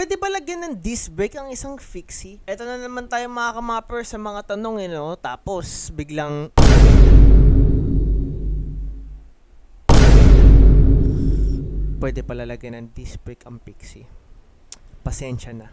Pwede ba lagyan ng disc brake ang isang fixie? Ito na naman tayo mga kamapper sa mga tanong, eh, no? Tapos, biglang... Pwede pala lagyan ng disc brake ang fixie. Pasensya na.